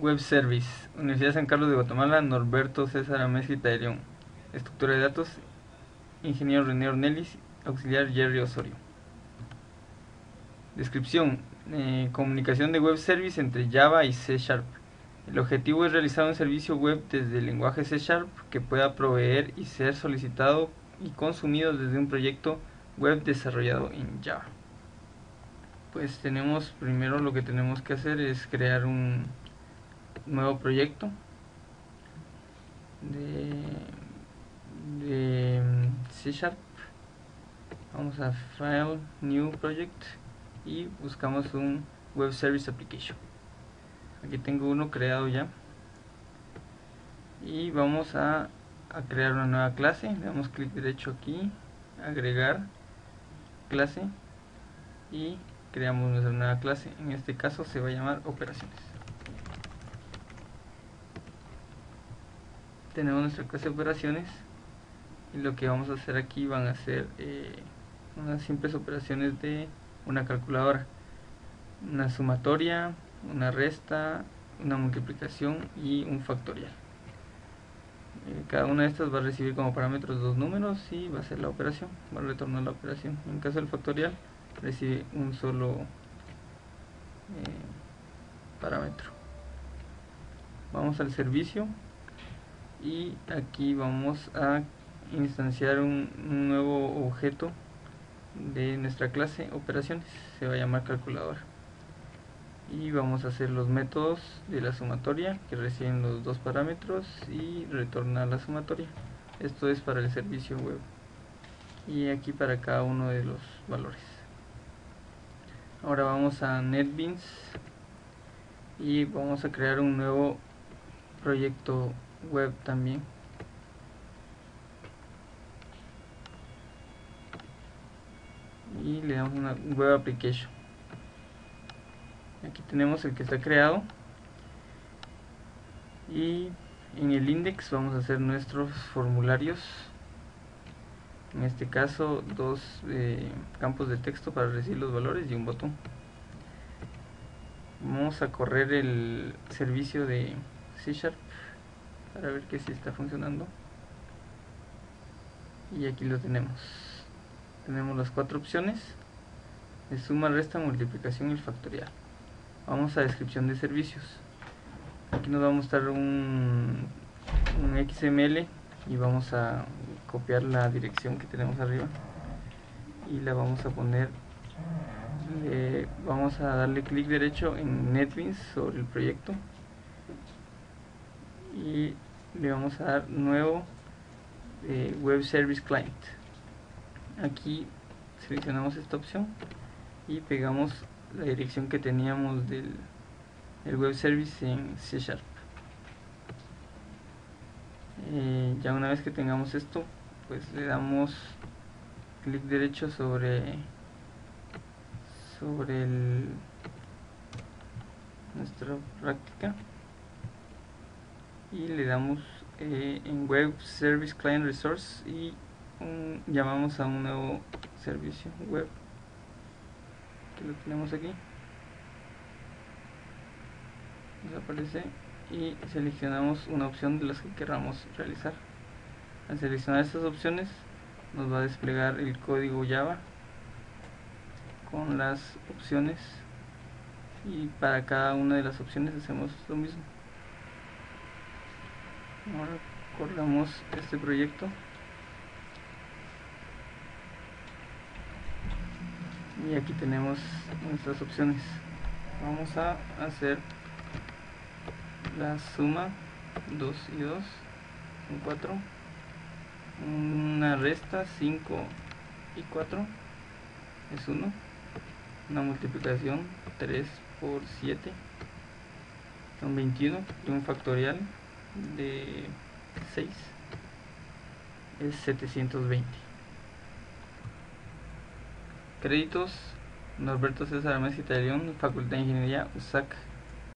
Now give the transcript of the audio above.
Web Service, Universidad San Carlos de Guatemala, Norberto César Amezquita de León. Estructura de datos, Ingeniero René Ornelis, auxiliar Jerry Osorio. Descripción, eh, comunicación de web service entre Java y C Sharp. El objetivo es realizar un servicio web desde el lenguaje C Sharp que pueda proveer y ser solicitado y consumido desde un proyecto web desarrollado en Java. Pues tenemos primero lo que tenemos que hacer es crear un nuevo proyecto de, de C Sharp. Vamos a File, New Project y buscamos un Web Service Application. Aquí tengo uno creado ya. Y vamos a, a crear una nueva clase. Le damos clic derecho aquí, agregar clase y creamos nuestra nueva clase. En este caso se va a llamar operaciones. Tenemos nuestra clase de operaciones y lo que vamos a hacer aquí van a ser eh, unas simples operaciones de una calculadora. Una sumatoria, una resta, una multiplicación y un factorial. Eh, cada una de estas va a recibir como parámetros dos números y va a ser la operación, va a retornar la operación. En caso del factorial recibe un solo eh, parámetro. Vamos al servicio y aquí vamos a instanciar un, nuevo objeto de nuestra clase operaciones. Se va a llamar calculadora. Y vamos a hacer los métodos de la sumatoria que reciben los dos parámetros y retornar la sumatoria. Esto es para el servicio web. Y aquí para cada uno de los valores. Ahora vamos a NetBeans. Y vamos a crear un nuevo proyecto web también. Y le damos una web application. Aquí tenemos el que está creado. Y en el index vamos a hacer nuestros formularios. En este caso dos eh, campos de texto para recibir los valores y un botón. Vamos a correr el servicio de C Sharp para ver que si está funcionando. Y aquí lo tenemos. Tenemos las cuatro opciones. De suma, resta, multiplicación y factorial. Vamos a descripción de servicios. Aquí nos va a mostrar un, un XML y vamos a copiar la dirección que tenemos arriba. Y la vamos a poner vamos a darle clic derecho en NetBeans sobre el proyecto y le vamos a dar nuevo eh, Web Service Client. Aquí seleccionamos esta opción y pegamos la dirección que teníamos del web service en C Sharp. Eh, ya una vez que tengamos esto pues le damos clic derecho sobre sobre el, nuestra práctica y le damos eh, en web service client resource y llamamos a un nuevo servicio web que lo tenemos aquí. Nos aparece y seleccionamos una opción de las que queramos realizar. Al seleccionar estas opciones nos va a desplegar el código java con las opciones y para cada una de las opciones hacemos lo mismo ahora corramos este proyecto y aquí tenemos nuestras opciones. Vamos a hacer la suma 2 y 2 son 4 una resta 5 y 4 es 1 una multiplicación 3 por 7 son 21 y un factorial de 6 es 720 créditos Norberto César Mesquita de León Facultad de Ingeniería USAC